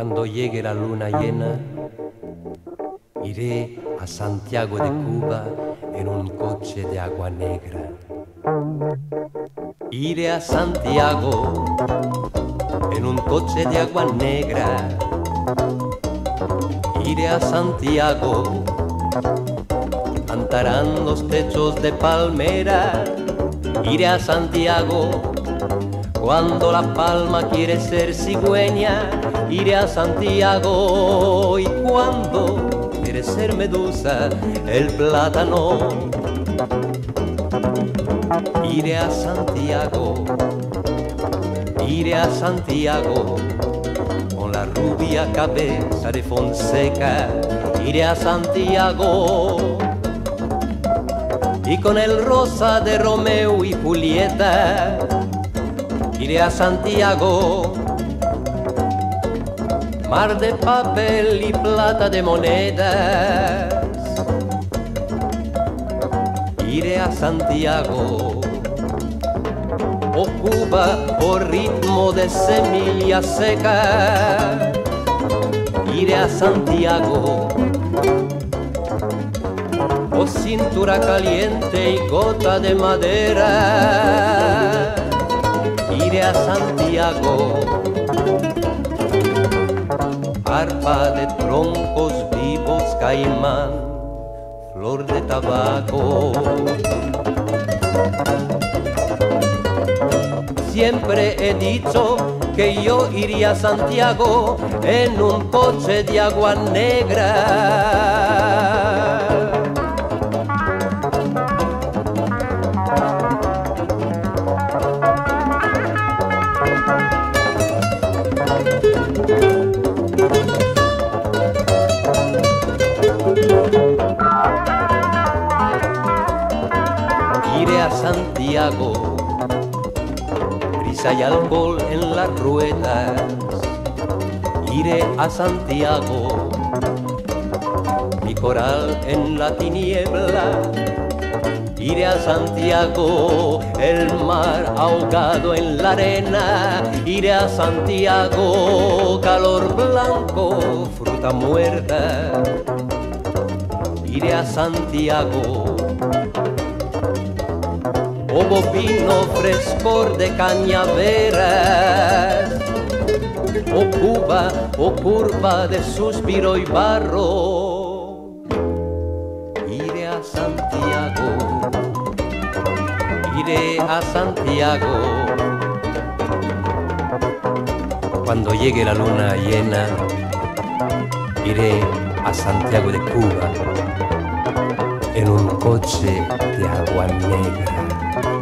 Cuando llegue la luna llena, iré a Santiago de Cuba en un coche de agua negra. Iré a Santiago en un coche de agua negra. Iré a Santiago, cantarán los techos de palmera. Iré a Santiago cuando la palma quiere ser cigüeña. Iré a Santiago y cuando quiere ser medusa el plátano. Iré a Santiago iré a Santiago con la rubia cabeza de Fonseca, iré a Santiago y con el rosa de Romeo y Julieta, iré a Santiago. Mar de papel y plata de monedas, iré a Santiago o Cuba por ritmo de semilla seca. Iré a Santiago o cintura caliente y gota de madera. Iré a Santiago, arpa de troncos vivos, caimán, flor de tabaco. Siempre he dicho que yo iría a Santiago en un coche de agua negra. Iré a Santiago hay alcohol en las ruedas, iré a Santiago, mi coral en la tiniebla, iré a Santiago, el mar ahogado en la arena, iré a Santiago, calor blanco, fruta muerta, iré a Santiago o bovino frescor de cañaveras, o Cuba, o curva de suspiro y barro. Iré a Santiago, a Santiago. Cuando llegue la luna llena, iré a Santiago de Cuba en un coche de agua negra.